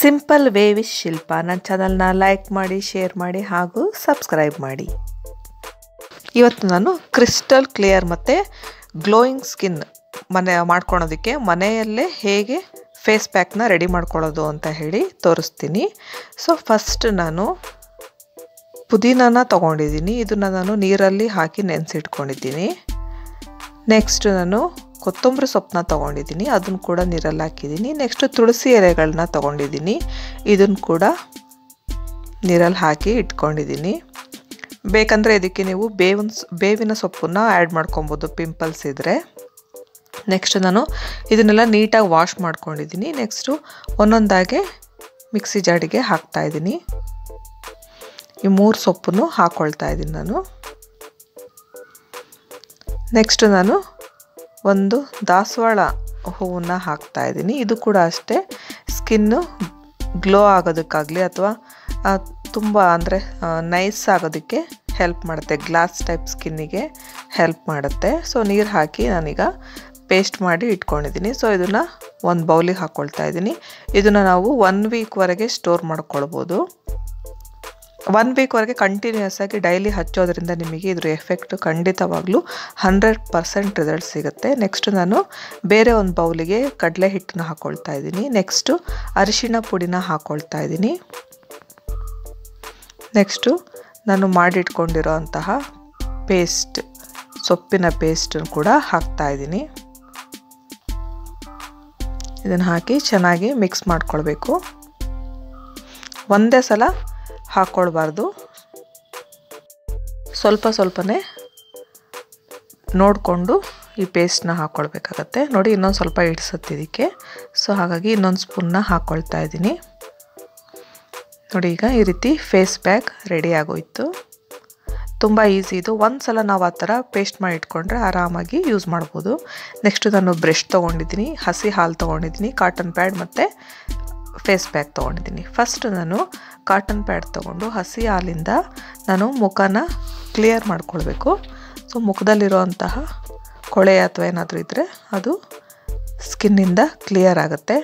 Simple way wish ಶಿಲ್ಪ ನನ್ನ ಚಾನಲ್ನ like ಮಾಡಿ ಶೇರ್ ಮಾಡಿ ಹಾಗೂ ಸಬ್ಸ್ಕ್ರೈಬ್ ಮಾಡಿ. ಇವತ್ತು ನಾನು ಕ್ರಿಸ್ಟಲ್ ಕ್ಲಿಯರ್ ಮತ್ತು ಗ್ಲೋಯಿಂಗ್ ಸ್ಕಿನ್ ಮನೆ ಮಾಡ್ಕೊಳೋದಕ್ಕೆ ಮನೆಯಲ್ಲೇ ಹೇಗೆ ಫೇಸ್ ಪ್ಯಾಕ್ನ ರೆಡಿ ಮಾಡ್ಕೊಳ್ಳೋದು ಅಂತ ಹೇಳಿ ತೋರಿಸ್ತೀನಿ. ಸೊ ಫಸ್ಟ್ ನಾನು ಪುದೀನಾನ ತೊಗೊಂಡಿದ್ದೀನಿ. ಇದನ್ನು ನಾನು ನೀರಲ್ಲಿ ಹಾಕಿ ನೆನೆಸಿಟ್ಕೊಂಡಿದ್ದೀನಿ. ನೆಕ್ಸ್ಟ್ ನಾನು ಕೊತ್ತಂಬರಿ ಸೊಪ್ಪನ್ನ ತೊಗೊಂಡಿದ್ದೀನಿ, ಅದನ್ನು ಕೂಡ ನೀರಲ್ಲಿ ಹಾಕಿದ್ದೀನಿ. ನೆಕ್ಸ್ಟ್ ತುಳಸಿ ಎಲೆಗಳನ್ನ ತೊಗೊಂಡಿದ್ದೀನಿ, ಇದನ್ನು ಕೂಡ ನೀರಲ್ಲಿ ಹಾಕಿ ಇಟ್ಕೊಂಡಿದ್ದೀನಿ. ಬೇಕಂದರೆ ಇದಕ್ಕೆ ನೀವು ಬೇವಿನ ಬೇವಿನ ಸೊಪ್ಪನ್ನು ಆ್ಯಡ್ ಮಾಡ್ಕೊಬೋದು ಪಿಂಪಲ್ಸ್ ಇದ್ದರೆ ನೆಕ್ಸ್ಟ್ ನಾನು ಇದನ್ನೆಲ್ಲ ನೀಟಾಗಿ ವಾಶ್ ಮಾಡ್ಕೊಂಡಿದ್ದೀನಿ. ನೆಕ್ಸ್ಟು ಒಂದೊಂದಾಗೆ ಮಿಕ್ಸಿ ಜಾಡಿಗೆ ಹಾಕ್ತಾಯಿದ್ದೀನಿ ಈ ಮೂರು ಸೊಪ್ಪನ್ನು ಹಾಕ್ಕೊಳ್ತಾ ಇದ್ದೀನಿ ನಾನು. ನೆಕ್ಸ್ಟ್ ನಾನು ಒಂದು ದಾಸವಾಳ ಹೂವನ್ನು ಹಾಕ್ತಾ ಇದ್ದೀನಿ. ಇದು ಕೂಡ ಅಷ್ಟೇ. ಸ್ಕಿನ್ನು ಗ್ಲೋ ಆಗೋದಕ್ಕಾಗಲಿ ಅಥವಾ ತುಂಬ ಅಂದರೆ ನೈಸ್ ಆಗೋದಕ್ಕೆ ಹೆಲ್ಪ್ ಮಾಡುತ್ತೆ. ಗ್ಲಾಸ್ ಟೈಪ್ ಸ್ಕಿನ್ನಿಗೆ ಹೆಲ್ಪ್ ಮಾಡುತ್ತೆ. ಸೊ, ನೀರು ಹಾಕಿ ನಾನೀಗ ಪೇಸ್ಟ್ ಮಾಡಿ ಇಟ್ಕೊಂಡಿದ್ದೀನಿ. ಸೊ, ಇದನ್ನು ಒಂದು ಬೌಲಿಗೆ ಹಾಕ್ಕೊಳ್ತಾ ಇದ್ದೀನಿ. ಇದನ್ನು ನಾವು ಒನ್ ವೀಕ್ವರೆಗೆ ಸ್ಟೋರ್ ಮಾಡ್ಕೊಳ್ಬೋದು. ಒನ್ ವೀಕ್ವರೆಗೆ ಕಂಟಿನ್ಯೂಸ್ ಆಗಿ ಡೈಲಿ ಹಚ್ಚೋದ್ರಿಂದ ನಿಮಗೆ ಇದ್ರ ಎಫೆಕ್ಟ್ ಖಂಡಿತವಾಗ್ಲೂ ಹಂಡ್ರೆಡ್ ಪರ್ಸೆಂಟ್ ರಿಸಲ್ಟ್ ಸಿಗುತ್ತೆ. ನೆಕ್ಸ್ಟ್ ನಾನು ಬೇರೆ ಒಂದು ಬೌಲಿಗೆ ಕಡಲೆ ಹಿಟ್ಟನ್ನ ಹಾಕ್ಕೊಳ್ತಾ ಇದ್ದೀನಿ. ನೆಕ್ಸ್ಟು ಅರಿಶಿನ ಪುಡಿನ ಹಾಕ್ಕೊಳ್ತಾ ಇದ್ದೀನಿ. ನೆಕ್ಸ್ಟು ನಾನು ಮಾಡಿಟ್ಕೊಂಡಿರೋ ಅಂತಹ ಪೇಸ್ಟ್ ಸೊಪ್ಪಿನ ಪೇಸ್ಟನ್ನು ಕೂಡ ಹಾಕ್ತಾ ಇದ್ದೀನಿ. ಇದನ್ನು ಹಾಕಿ ಚೆನ್ನಾಗಿ ಮಿಕ್ಸ್ ಮಾಡ್ಕೊಳ್ಬೇಕು. ಒಂದೇ ಸಲ ಹಾಕ್ಕೊಳ್ಬಾರ್ದು. ಸ್ವಲ್ಪ ಸ್ವಲ್ಪನೇ ನೋಡಿಕೊಂಡು ಈ ಪೇಸ್ಟ್ನ ಹಾಕ್ಕೊಳ್ಬೇಕಾಗತ್ತೆ. ನೋಡಿ, ಇನ್ನೊಂದು ಸ್ವಲ್ಪ ಇಡ್ಸುತ್ತೆ ಇದಕ್ಕೆ. ಸೊ ಹಾಗಾಗಿ ಇನ್ನೊಂದು ಸ್ಪೂನ್ನ ಹಾಕ್ಕೊಳ್ತಾ ಇದ್ದೀನಿ. ನೋಡಿ, ಈಗ ಈ ರೀತಿ ಫೇಸ್ ಪ್ಯಾಕ್ ರೆಡಿ ಆಗೋಯ್ತು. ತುಂಬ ಈಸಿ ಇದು. ಒಂದು ಸಲ ನಾವು ಆ ಥರ ಪೇಸ್ಟ್ ಮಾಡಿ ಇಟ್ಕೊಂಡ್ರೆ ಆರಾಮಾಗಿ ಯೂಸ್ ಮಾಡ್ಬೋದು. ನೆಕ್ಸ್ಟ್ ನಾನು ಬ್ರಷ್ ತೊಗೊಂಡಿದ್ದೀನಿ, ಹಸಿ ಹಾಲು ತೊಗೊಂಡಿದ್ದೀನಿ, ಕಾಟನ್ ಪ್ಯಾಡ್ ಮತ್ತು ಫೇಸ್ ಪ್ಯಾಕ್ ತೊಗೊಂಡಿದ್ದೀನಿ. ಫಸ್ಟ್ ನಾನು ಕಾಟನ್ ಪ್ಯಾಡ್ ತೊಗೊಂಡು ಹಸಿ ಹಾಲಿಂದ ನಾನು ಮುಖನ ಕ್ಲಿಯರ್ ಮಾಡ್ಕೊಳ್ಬೇಕು. ಸೊ ಮುಖದಲ್ಲಿರೋಂತಹ ಕೊಳೆ ಅಥವಾ ಏನಾದರೂ ಇದ್ದರೆ ಅದು ಸ್ಕಿನ್ನಿಂದ ಕ್ಲಿಯರ್ ಆಗುತ್ತೆ.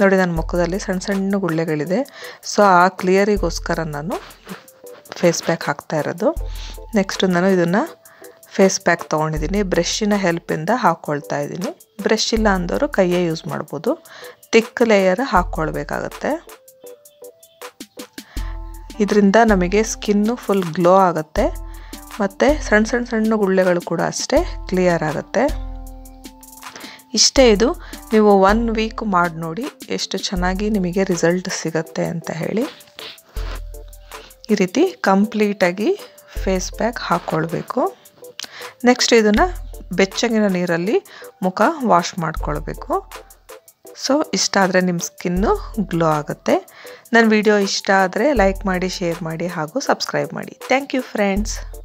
ನೋಡಿ ನನ್ನ ಮುಖದಲ್ಲಿ ಸಣ್ಣ ಸಣ್ಣ ಗುಳ್ಳೆಗಳಿದೆ. ಸೊ ಆ ಕ್ಲಿಯರಿಗೋಸ್ಕರ ನಾನು ಫೇಸ್ ಪ್ಯಾಕ್ ಹಾಕ್ತಾ ಇರೋದು. ನೆಕ್ಸ್ಟು ನಾನು ಇದನ್ನು ಫೇಸ್ ಪ್ಯಾಕ್ ತೊಗೊಂಡಿದ್ದೀನಿ. ಬ್ರಷ್ಷಿನ ಹೆಲ್ಪಿಂದ ಹಾಕ್ಕೊಳ್ತಾ ಇದ್ದೀನಿ. ಬ್ರಷ್ ಇಲ್ಲ ಅಂದವರು ಕೈಯೇ ಯೂಸ್ ಮಾಡ್ಬೋದು. ತಿಕ್ ಲೇಯರ್ ಹಾಕ್ಕೊಳ್ಬೇಕಾಗತ್ತೆ ಇದರಿಂದ ನಮಗೆ ಸ್ಕಿನ್ನು ಫುಲ್ ಗ್ಲೋ ಆಗುತ್ತೆ. ಮತ್ತು ಸಣ್ಣ ಸಣ್ಣ ಸಣ್ಣ ಗುಳ್ಳೆಗಳು ಕೂಡ ಅಷ್ಟೇ ಕ್ಲಿಯರ್ ಆಗುತ್ತೆ. ಇಷ್ಟೇ ಇದು, ನೀವು ಒನ್ ವೀಕ್ ಮಾಡಿ ನೋಡಿ ಎಷ್ಟು ಚೆನ್ನಾಗಿ ನಿಮಗೆ ರಿಸಲ್ಟ್ ಸಿಗುತ್ತೆ ಅಂತ ಹೇಳಿ. ಈ ರೀತಿ ಕಂಪ್ಲೀಟಾಗಿ ಫೇಸ್ ಪ್ಯಾಕ್ ಹಾಕ್ಕೊಳ್ಬೇಕು ನೆಕ್ಸ್ಟ್ ಇದನ್ನು ಬೆಚ್ಚಗಿನ ನೀರಲ್ಲಿ ಮುಖ ವಾಶ್ ಮಾಡ್ಕೊಳ್ಬೇಕು. ಸೊ ಇಷ್ಟ ಆದರೆ ನಿಮ್ಮ ಸ್ಕಿನ್ನು ಗ್ಲೋ ಆಗುತ್ತೆ. ನನ್ನ ವಿಡಿಯೋ ಇಷ್ಟ ಆದರೆ ಲೈಕ್ ಮಾಡಿ, ಶೇರ್ ಮಾಡಿ ಹಾಗೂ ಸಬ್ಸ್ಕ್ರೈಬ್ ಮಾಡಿ. Thank you friends.